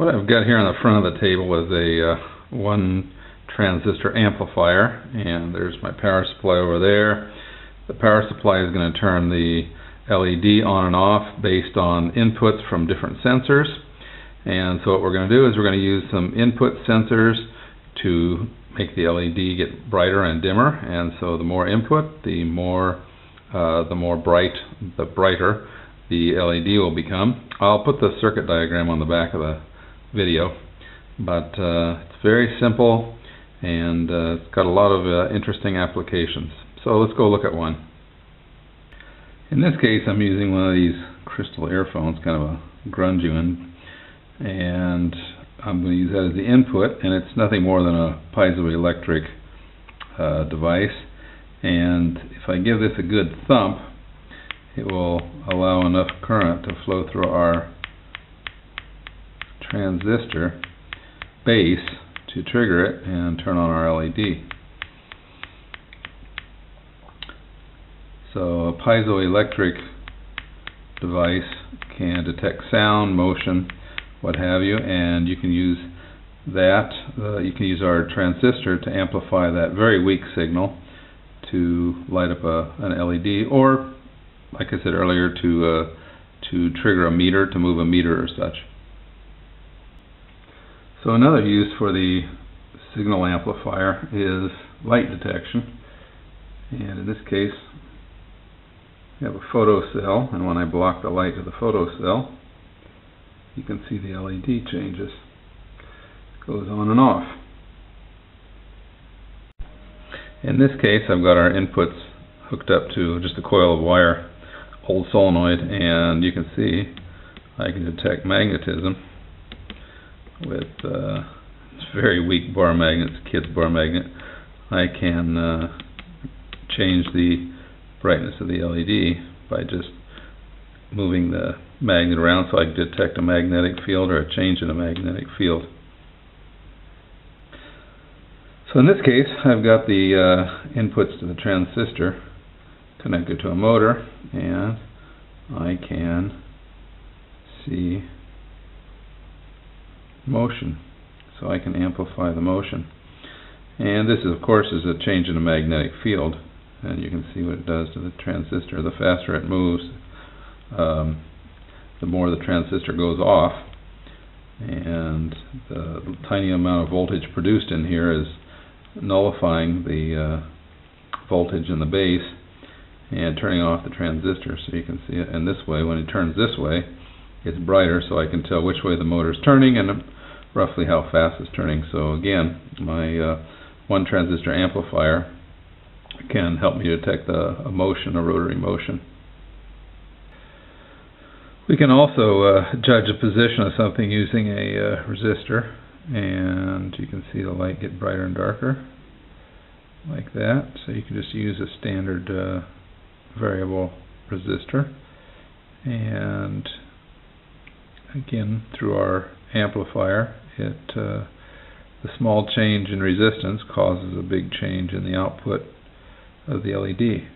What I've got here on the front of the table is a uh, one transistor amplifier and there's my power supply over there. The power supply is going to turn the LED on and off based on inputs from different sensors and so what we're going to do is we're going to use some input sensors to make the LED get brighter and dimmer and so the more input the more uh, the more bright the brighter the LED will become. I'll put the circuit diagram on the back of the video but uh, it's very simple and uh, it's got a lot of uh, interesting applications. So let's go look at one. In this case I'm using one of these crystal earphones kind of a grungy one and I'm going to use that as the input and it's nothing more than a piezoelectric uh, device. And if I give this a good thump it will allow enough current to flow through our transistor base to trigger it and turn on our LED. So a piezoelectric device can detect sound, motion, what have you, and you can use that, uh, you can use our transistor to amplify that very weak signal to light up a, an LED, or, like I said earlier, to, uh, to trigger a meter, to move a meter or such. So another use for the signal amplifier is light detection. And in this case, we have a photo cell, and when I block the light of the photo cell, you can see the LED changes. It goes on and off. In this case, I've got our inputs hooked up to just a coil of wire, old solenoid, and you can see I can detect magnetism with uh, very weak bar magnets, kid's bar magnet, I can uh, change the brightness of the LED by just moving the magnet around so I can detect a magnetic field or a change in a magnetic field. So in this case, I've got the uh, inputs to the transistor connected to a motor, and I can see motion so I can amplify the motion. And this is, of course is a change in the magnetic field and you can see what it does to the transistor. The faster it moves um, the more the transistor goes off and the tiny amount of voltage produced in here is nullifying the uh, voltage in the base and turning off the transistor. So you can see it and this way. When it turns this way it's brighter so I can tell which way the motor is turning and roughly how fast it's turning. So again, my uh, one transistor amplifier can help me detect a, a motion, a rotary motion. We can also uh, judge the position of something using a uh, resistor and you can see the light get brighter and darker like that. So you can just use a standard uh, variable resistor and again through our amplifier it uh, the small change in resistance causes a big change in the output of the LED